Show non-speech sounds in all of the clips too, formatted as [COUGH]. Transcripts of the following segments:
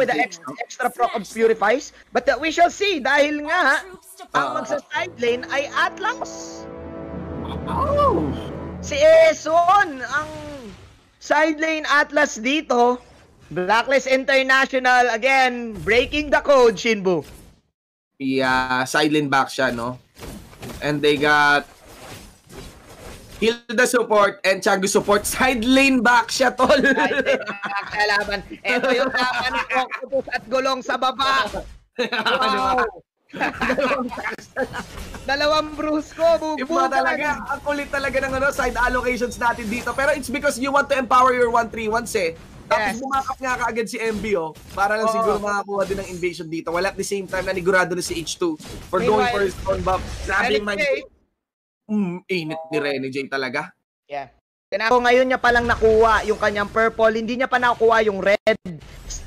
with the extra, extra proc of Purifies. But uh, we shall see dahil nga ang Ah. magsa-side lane ay Atlas. Oh! Si Eson ang side lane Atlas dito. Blacklist International again breaking the code Shinbu. Yeah, sideline back siya, no? And they got Hilda support and Changu support. Side lane back siya, tol. Side lane kalaban. Ito yung laban ng Octopus at Gulong sa baba. Wow. Dalawang brusko, Iba bugbog talaga. Ang kulit talaga ng ano, side allocations natin dito. Pero it's because you want to empower your 1-3-1s eh. Tapos Yes. bumakap nga kaagad si MB oh. Para lang Oo. siguro makakuha din ng invasion dito. While at the same time, nanigurado na si H2 for going Meanwhile, for his own buff. Grabe yung mind. Mm, init ni Rene J talaga. Yeah. Tinako ngayon niya palang nakuha yung kanyang purple, hindi niya pa nakuha yung red.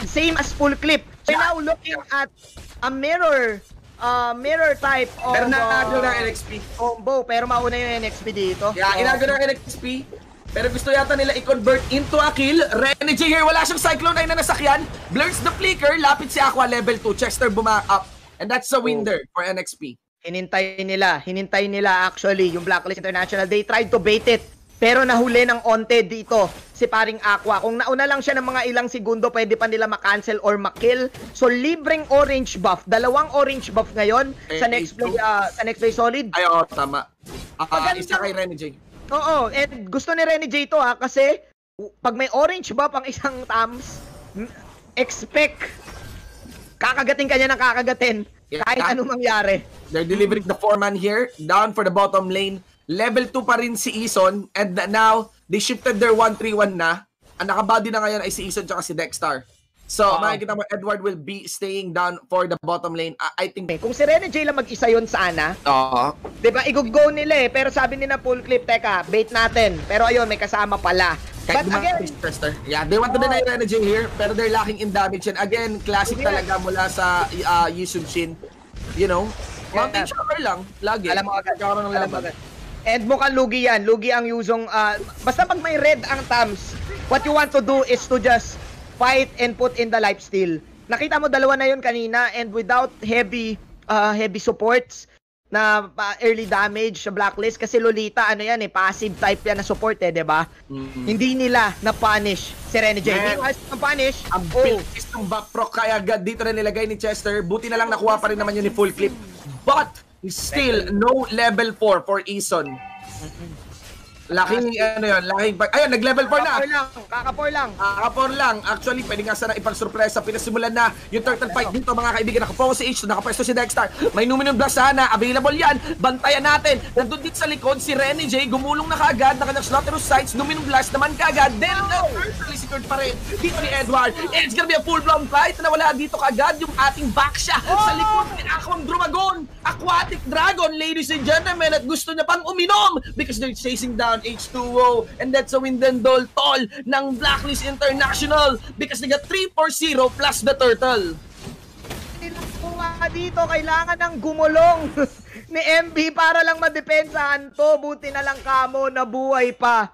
Same as full clip. So now looking at a mirror uh, mirror type of Pero nagagawa uh, ng NXP. combo pero mauna yung NXP dito. Yeah, So, inagawa ng NXP. Pero gusto yata nila i-convert into a kill. Rene J here, wala siyang Cyclone Eye na nasakyan. Blurs the flicker, lapit si Aqua level 2. Chester bumak up. And that's a win Oh. for NXP. Hinintay nila, hinintay nila actually yung Blacklist International. They tried to bait it. Pero nahuli ng onte dito si paring Aqua. Kung nauna lang siya ng mga ilang segundo, pwede pa nila makancel or makill. So libreng orange buff. Dalawang orange buff ngayon sa Eh, next ito. play ah, sa next play solid. Ay, oo, tama. Ah, Maganda. isa kay Rene J. Oo, and gusto ni Rene J to ha kasi pag may orange buff ang isang Tams, expect kakagatin kanya ng kakagatin Yeah. kahit anong mangyari. They're delivering the four-man here. Down for the bottom lane. Level 2 pa rin si Ison. And now, they shifted their 1-3-1 na. Ang nakabody na ngayon ay si Ison tsaka si Dexstar. So, Oo. makikita mo, Edward will be staying down for the bottom lane. I, I think... Kung si Rene J lang mag-isa yun sana, Oo. 'di ba? I-go nila eh, pero sabi nila full clip, teka, bait natin. Pero ayun, may kasama pala. Kahit But again, Chester. Yeah, they want to deny J here, pero they're lacking in damage. And again, classic talaga mula sa uh, Yusuf Shin. You know, mountain Yeah. chopper lang, lagi. alam mo agad. Alam mo agad. And mukhang lugi yan. Lugi ang usong, ah, basta pag may red ang Tams, what you want to do is to just fight and put in the lifesteal. Nakita mo dalawa na yun kanina and without heavy ah, heavy supports na ah, early damage sa blacklist kasi Lolita ano yan eh passive type yan na support eh 'di ba? Mhm. Hindi nila na punish si Rene J. Hindi na punish. Ang Oh, bilis ng back proc kaya agad dito na nilagay ni Chester. Buti na lang nakuha pa rin naman yun ni full clip. But still no level 4 for Ison. Laking ano yun, laking pag... Ayun, nag-level 4 na. kakapor lang, kakapor lang. Kakapor lang. Actually, pwede nga sana ipag-surpresa. Pinasimulan na yung turtle fight dito, mga kaibigan. Nakapokus si H2, nakapwesto si Dexter. May Numinum Blast sana. Available yan. Bantayan natin. Nandun dito sa likod, si Rene J. Gumulong na kaagad. Naka Slaughterous Sights. Numinum Blast naman kaagad. Then, uh, turtle secured pa rin. Dito ni Edward. It's gonna be a full-blown fight. Nawala dito kaagad yung ating backsha sa likod ni Aquang Drumagon. Aquatic Dragon, ladies and gentlemen. At gusto niya pang uminom because they're chasing down H2O. And that's a Windendol tall ng Blacklist International because they got 3-4-0 plus the turtle. Nga dito, kailangan ng gumulong [LAUGHS] ni MB para lang madepensahan to. Buti na lang kamo na buhay pa.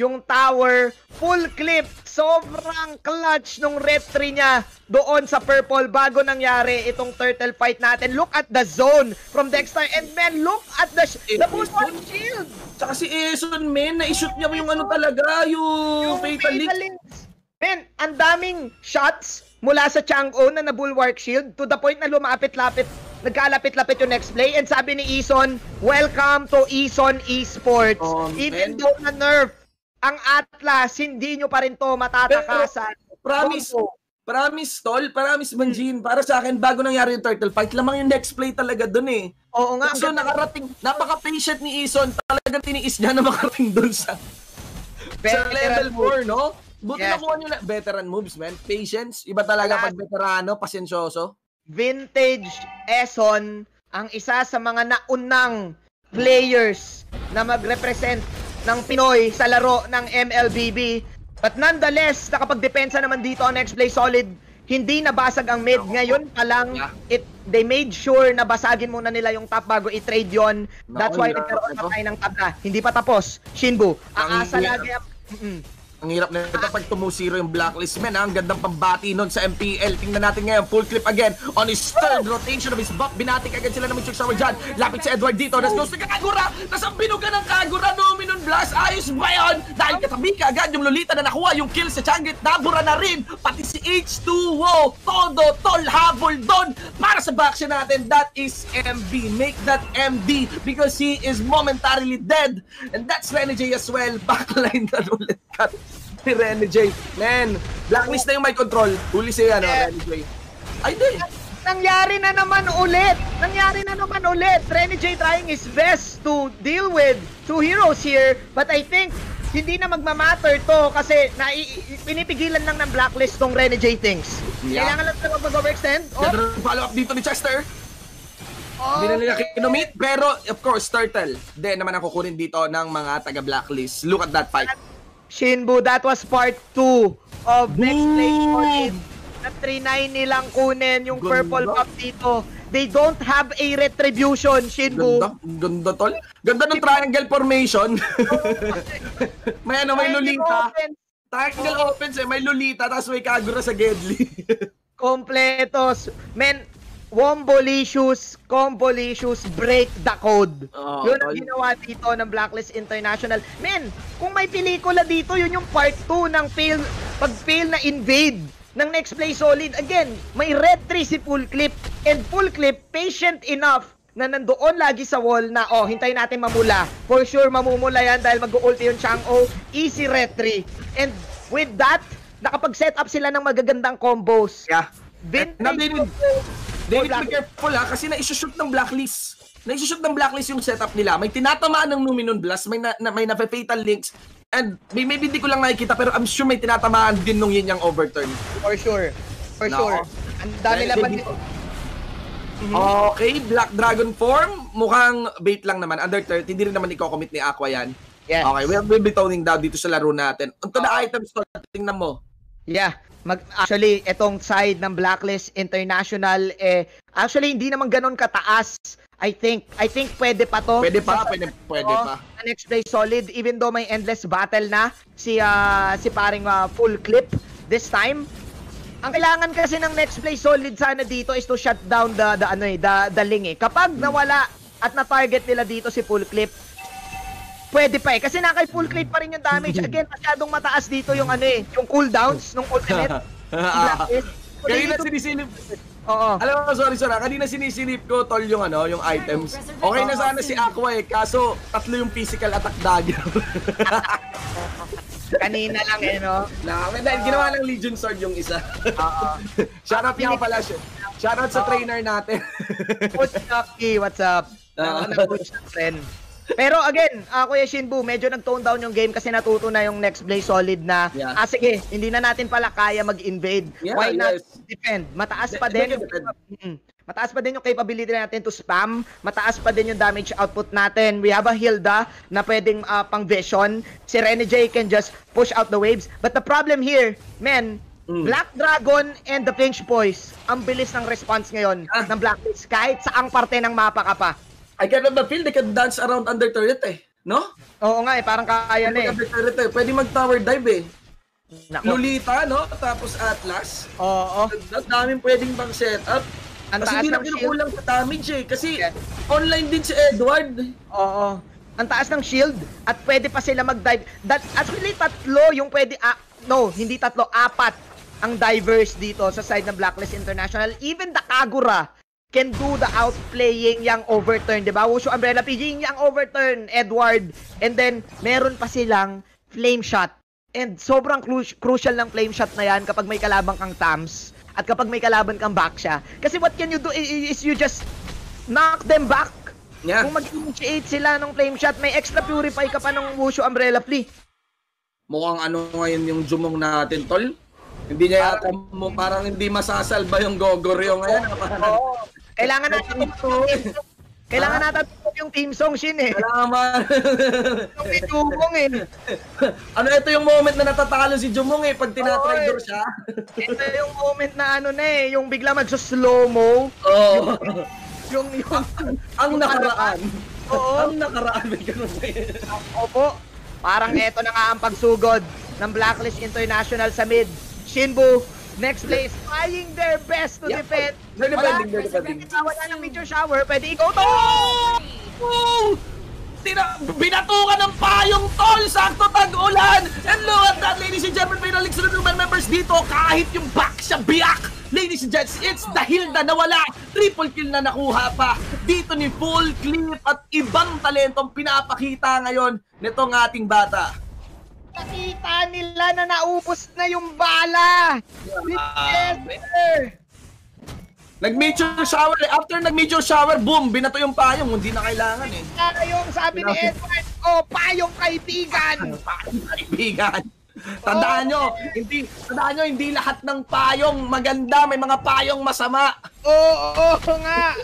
Yung tower, full clip. Sobrang clutch nung retry niya doon sa purple bago nangyari itong turtle fight natin. Look at the zone from Dexter. And man, look at the, sh- the bulwark shield. Tsaka si Eson, men, na-shoot niya yung ano talaga, yung, Fatal Link. Links. Man, ang daming shots mula sa Chang'o na na bulwark shield to the point na lumapit-lapit, nagkalapit-lapit yung next play. And sabi ni Ison, welcome to Ison Esports. Oh, Even man. though na nerf ang Atlas, hindi nyo pa rin to matatakasan. Promise, Combo. promise, tol, promise, Manjin. Para sa akin, bago nangyari yung turtle fight, lamang yung next play talaga dun eh. Oo nga. So nakarating, napaka-patient ni Ison, talagang tiniis niya na makarating dun sa, sa Veteran level move. 4, no? Buti Yes. nakuha niyo na, veteran moves, man. Patience, iba talaga pag veterano, pasensyoso. Vintage Eson ang isa sa mga naunang players na mag-represent ng Pinoy sa laro ng MLBB. But nonetheless, nakapagdepensa naman dito ang next play solid. Hindi nabasag ang mid. Ngayon pa lang, it, they made sure na basagin muna nila yung top bago i-trade yon. That's why nagkaroon pa tayo ng tabla. Hindi pa tapos. Shinbu, aasa lagi ang... Mm-mm. Ang hirap na ito pag tumusiro yung blacklist men. Ang gandang pambati nun sa MPL. Tingnan natin ngayon. Full clip again. On his third rotation of his buff. Binatik agad sila ng Mitchell Shower dyan. Lapit si Edward dito. Nas goes to Kagura. Nas ang binuga ng Kagura. Dominon Blast. Ayos ba yun? Dahil katabi ka agad yung Lolita na nakuha yung kill sa Changit. Nabura na rin. Pati si H2O. Todo. Tol. Habol doon. Para sa backsya natin. That is MB. Make that MB because he is momentarily dead. And that's Rene J as well. [LAUGHS] Backline na ulit cut ni Rene J. Man, blacklist na yung may control. Huli siya, no, Yeah. Rene J. Ay, di. Nangyari na naman ulit! Nangyari na naman ulit! Rene J trying his best to deal with two heroes here, but I think hindi na magmamatter to kasi na pinipigilan lang ng blacklist tong Rene J things. Yeah. Kailangan lang sila mag-overextend. Oh, Ganda ng follow-up dito ni Chester. oh, Hindi na nila kinumit. Pero, of course, Turtle. Din naman ang kukunin dito ng mga taga-blacklist. Look at that fight. Shinbu, that was part 2 of next Boom! play solid. Na 3-9 nilang kunin yung Ganda. purple buff dito. They don't have a retribution, Shinbu. Ganda. Ganda, tol. Ganda ng triangle formation. [LAUGHS] may ano, may Lolita. Triangle opens eh. May Lolita, tapos may Kagura sa Gedli. [LAUGHS] Kompletos. Men, Wombolicious, Combolicious, break the code. Oo, yun ang ginawa dito ng Blacklist International. Men, kung may pelikula dito, yun yung part 2 ng fail, pag-fail na invade ng next play solid. Again, may red 3 si Full Clip. And Full Clip, patient enough na nandoon lagi sa wall na, oh, hintayin natin mamula. For sure, mamumula yan dahil mag-ulti yung Chang'o. Easy red 3. And with that, nakapag-set up sila ng magagandang combos. yeah. Vintage David, be careful ha, kasi naisushoot ng blacklist. Naisushoot ng blacklist yung setup nila. May tinatamaan ng Numinon Blast, may, na, na, may na-fatal links, and may, maybe hindi ko lang nakikita, pero I'm sure may tinatamaan din nung yun yung overturn. For sure. For No. sure. Ang dami laban hindi- dito. Okay, Black Dragon form, mukhang bait lang naman. Under 30, hindi rin naman i-commit ni Aqua yan. Yes. Okay, we'll, be toning down dito sa laro natin. Ito na Okay. items tingnan mo. Yeah. Mag actually etong side ng Blacklist International eh actually hindi naman ganoon kataas. I think I think pwede pa to. Pwede pa, pwede, pwede pa. next play solid even though may endless battle na si ah, si paring ah, full clip this time. Ang kailangan kasi ng next play solid sana dito is to shut down the the ano eh, the, the ling eh. Kapag nawala at na-target nila dito si full clip, pwede pa eh. Kasi nakay full clip pa rin yung damage. [LAUGHS] Again, masyadong mataas dito yung ano eh, yung cooldowns ng ultimate. [LAUGHS] Kanina sinisilip, Oo. alam mo, sorry, sorry, kanina sinisilip ko, tol, yung ano, yung items. Okay na sana si Aqua eh, kaso tatlo yung physical attack dagger. [LAUGHS] Kanina lang eh, no? na, dahil ginawa ng Legion Sword yung isa. Oo. Shoutout nga pala siya. Shoutout sa trainer natin. What's up, Ki? What's up? Uh, coach ng friend. Pero again, uh, Kuya Shinbu, medyo nag-tone down yung game kasi natuto na yung next play solid na, Yeah. ah sige, hindi na natin pala kaya mag-invade. Yeah, Why not yes. defend? Mataas De- pa din yung, mataas pa din yung capability natin to spam, mataas pa din yung damage output natin. We have a Hilda na pwedeng ah, pang vision. Si Rene J can just push out the waves. But the problem here, men, Mm. Black Dragon and the Pinch Boys, ang bilis ng response ngayon Ah. ng Blacklist kahit saang parte ng mapa ka pa. I cannot feel they can dance around under turret eh. No? Oo nga eh, parang kaya na eh. Under turret eh. Pwede mag-tower dive eh. Nako. Lolita, no? Tapos Atlas. Oo. Ang daming pwedeng pang setup. Ang Kasi hindi na kinukulang sa damage eh. Kasi Yes. online din si Edward. Oo. Ang taas ng shield at pwede pa sila mag-dive. That, actually, tatlo yung pwede... ah, no, hindi tatlo, apat ang divers dito sa side ng Blacklist International. Even the Kagura can do the outplaying yung overturn, di ba? Wushu Umbrella PG, yung overturn, Edward. And then, meron pa silang flame shot. And sobrang cru- crucial ng flame shot na yan kapag may kalabang kang Tams at kapag may kalaban kang Baksha. Kasi what can you do is you just knock them back. Yeah. Kung mag-initiate sila ng flame shot, may extra purify ka pa ng Wushu Umbrella Flea. Mukhang ano ngayon yung Jumong natin, tol. Hindi niya yata mo, parang hindi masasalba yung Gogoryo ngayon. Oo. Kailangan natin Kailangan natin yung team song Shin eh. Salamat. Yung tubong eh. [LAUGHS] ano ito yung moment na natatalo si Jumong eh pag tinatrigger Oo, siya. Ito yung moment na ano na eh, yung bigla magso-slow mo. Oo. Yung, yung, Ang nakaraan. Oo. Ang nakaraan may ganun ba yun? Opo. Parang eto na nga ang pagsugod ng Blacklist International sa mid. Shinbu, next play is trying their best to Yeah. defend. They're Wala, defending, they're defending. wala ng meteor shower, pwede ikaw to! Oh! Binatukan ng payong tol! Sakto tag-ulan! And look at that, ladies and gentlemen, may nalig sunod ng members dito kahit yung back siya biyak! Ladies and gents, it's the Hilda na wala! Triple kill na nakuha pa dito ni Full Clip at ibang talentong pinapakita ngayon nitong ating bata. Nakita nila na naubos na yung bala! Nag-meteor shower, eh. after nag-meteor shower, boom, binato yung payong, hindi na kailangan eh. Kaya yung sabi ni Edward, oh, payong kaibigan! [LAUGHS] kaibigan. Tandaan nyo, hindi, tandaan nyo, hindi lahat ng payong maganda, may mga payong masama. Oo, oo nga.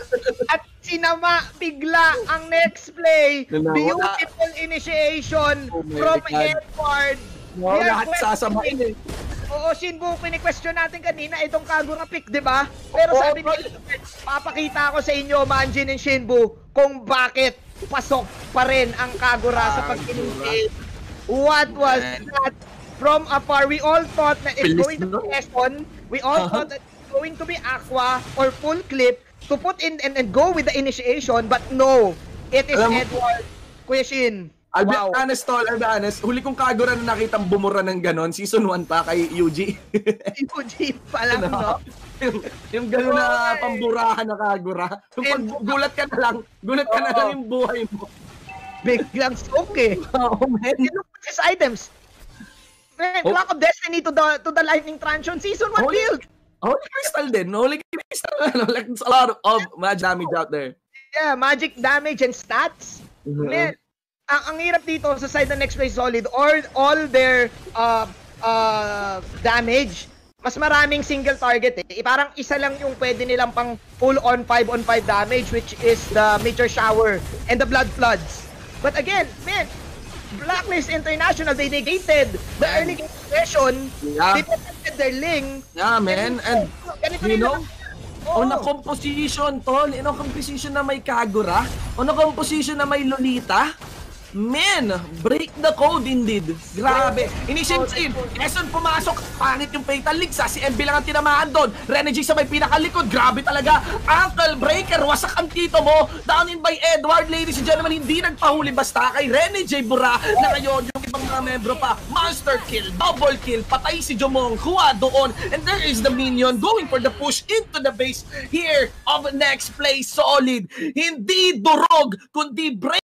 At sinama bigla ang next play. Beautiful initiation Oh from God. Edward. Are lahat sasamain eh. Oo, Shinbu, pini-question natin kanina itong Kagura pick, di ba? Pero Oo, sabi ni papakita ko sa inyo, Manjin and Shinbu, kung bakit pasok pa rin ang Kagura sa pag-initiate. What was Man. that? From afar, we all thought na it's Bilis going to no? be Eson. We all Uh-huh. thought that it's going to be Aqua or full clip to put in and, and go with the initiation, but no. It is Alam Edward. Kuya Shin. I'll be Wow. honest, tol, I'll be honest. Huli kong kagura na nakitang bumura ng ganon, season 1 pa kay UG. [LAUGHS] Yuji pa lang, no? yung, yung gano'n na pamburahan na kagura. Yung pag gulat ka na lang, gulat ka na Oo. lang yung buhay mo. Biglang soak eh. [LAUGHS] Oo, man. You look at his items. Man, Oh. Clock of Destiny to the to the Lightning Transion Season 1 Holy- build. Holy Crystal din. Holy Crystal. [LAUGHS] Ano, like, there's a lot of, mad damage out there. Yeah, magic damage and stats. Mhm. Man, ang, ang hirap dito sa side ng next play solid or all their uh, uh, damage mas maraming single target eh. Parang isa lang yung pwede nilang pang full on 5 on 5 damage which is the Meteor Shower and the Blood Floods. But again, man, Blacklist International, they negated the early session. Yeah. They protected their Ling. Yeah, man. And, Ganito you know, naman- O Oo. na composition, tol. O na composition na may Kagura. O na composition na may Lolita. Man, break the code indeed. Grabe. Initiate scene. Quezon pumasok. Pangit yung Fatal League. Sa si MB lang ang tinamaan doon. Renegade sa may pinakalikod. Grabe talaga. Ankle breaker. Wasak ang tito mo. Down in by Edward. Ladies and gentlemen, hindi nagpahuli basta kay Rene J. Bura na ngayon yung ibang mga membro pa. Monster kill. Double kill. Patay si Jomong. Kuha doon. And there is the minion going for the push into the base here of next play solid. Hindi durog, kundi break